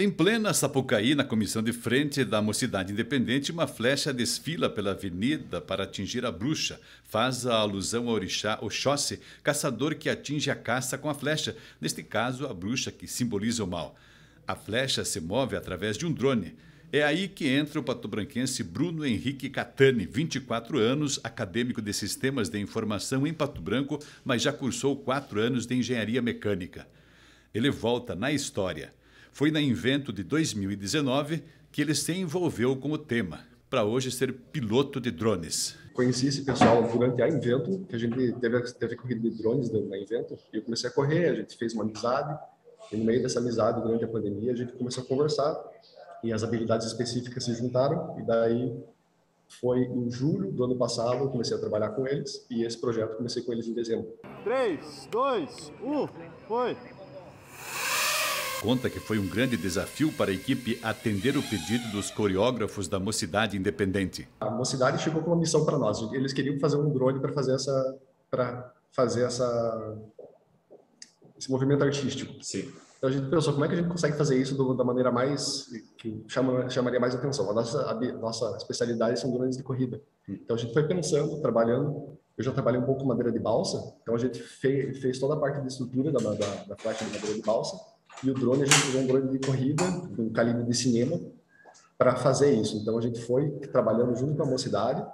Em plena Sapucaí, na comissão de frente da Mocidade Independente, uma flecha desfila pela avenida para atingir a bruxa. Faz a alusão ao orixá Oxóssi, caçador que atinge a caça com a flecha, neste caso a bruxa que simboliza o mal. A flecha se move através de um drone. É aí que entra o patobranquense Bruno Henrique Catani, 24 anos, acadêmico de Sistemas de Informação em Pato Branco, mas já cursou quatro anos de Engenharia Mecânica. Ele volta na história foi na Invento de 2019 que ele se envolveu com o tema, para hoje ser piloto de drones. Conheci esse pessoal durante a Invento, que a gente teve, teve corrida de drones na Invento, e eu comecei a correr, a gente fez uma amizade, e no meio dessa amizade, durante a pandemia, a gente começou a conversar, e as habilidades específicas se juntaram, e daí foi em julho do ano passado, eu comecei a trabalhar com eles, e esse projeto comecei com eles em dezembro. 3, 2, 1, foi! Conta que foi um grande desafio para a equipe atender o pedido dos coreógrafos da Mocidade Independente. A Mocidade chegou com uma missão para nós. Eles queriam fazer um drone para fazer essa para fazer essa esse movimento artístico. Sim. Então a gente pensou como é que a gente consegue fazer isso do, da maneira mais que chama, chamaria mais atenção. A nossa a, nossa especialidade são drones de corrida. Hum. Então a gente foi pensando, trabalhando. Eu já trabalhei um pouco com madeira de balsa, então a gente fez, fez toda a parte de estrutura da, da, da faixa de madeira de balsa e o drone, a gente usou um drone de corrida, um calibre de cinema, para fazer isso. Então a gente foi trabalhando junto com a mocidade,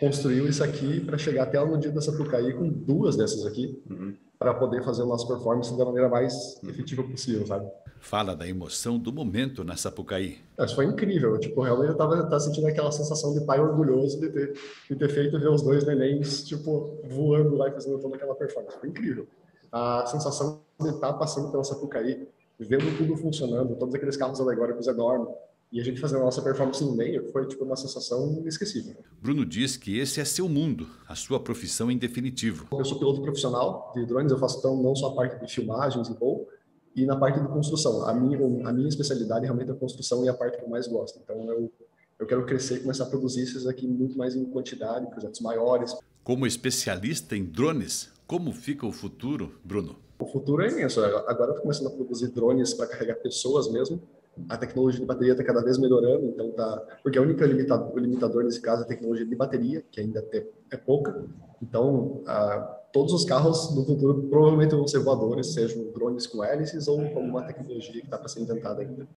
construiu isso aqui para chegar até no dia da Sapucaí com duas dessas aqui, uhum. para poder fazer o nosso performance da maneira mais uhum. efetiva possível, sabe? Fala da emoção do momento na Sapucaí. Isso foi incrível. Tipo, realmente eu tava, tava sentindo aquela sensação de pai orgulhoso de ter, de ter feito ver os dois nenéns, tipo, voando lá e fazendo toda aquela performance. Foi incrível. A sensação de estar passando pela Sapucaí vendo tudo funcionando, todos aqueles carros alegóricos enormes, e a gente fazendo a nossa performance no meio foi tipo uma sensação inesquecível. Bruno diz que esse é seu mundo, a sua profissão em definitivo. Eu sou piloto profissional de drones, eu faço então não só a parte de filmagens e voo, e na parte de construção. A minha, a minha especialidade realmente é a construção e a parte que eu mais gosto. Então eu, eu quero crescer e começar a produzir esses aqui muito mais em quantidade, projetos maiores. Como especialista em drones, como fica o futuro, Bruno? O futuro é imenso. Agora estou começando a produzir drones para carregar pessoas mesmo. A tecnologia de bateria está cada vez melhorando, então tá. Porque a única limitador, limitador nesse caso é a tecnologia de bateria, que ainda é pouca. Então, todos os carros no futuro provavelmente vão ser voadores, sejam drones com hélices ou com uma tecnologia que está para ser inventada ainda.